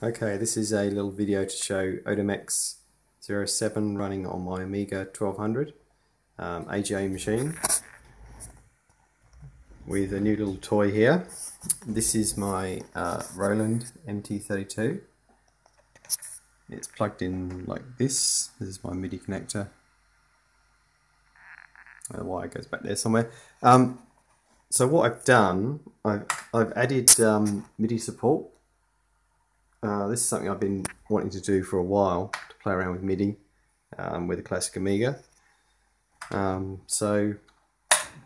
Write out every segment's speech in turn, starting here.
Okay, this is a little video to show Odamex 07 running on my Amiga 1200 um, AGA machine with a new little toy here. This is my uh, Roland MT32. It's plugged in like this. This is my MIDI connector. The wire goes back there somewhere. Um, so what I've done, I've, I've added um, MIDI support uh, this is something I've been wanting to do for a while, to play around with MIDI um, with a classic Amiga. Um, so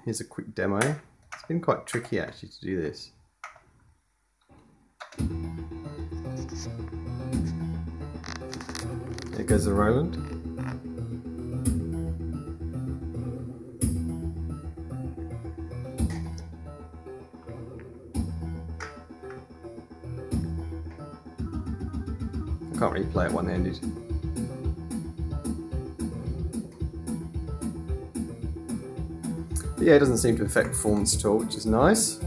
here's a quick demo. It's been quite tricky actually to do this. There goes the Roland. Can't really play it one-handed. yeah, it doesn't seem to affect performance at all, which is nice.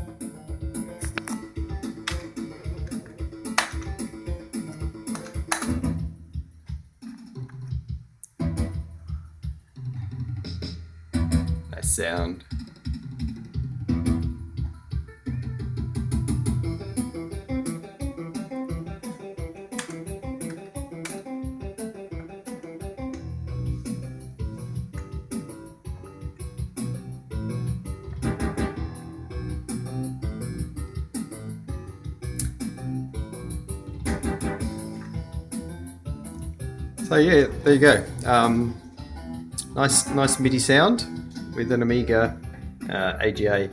Nice sound. So yeah, there you go. Um, nice, nice MIDI sound with an Amiga uh, AGA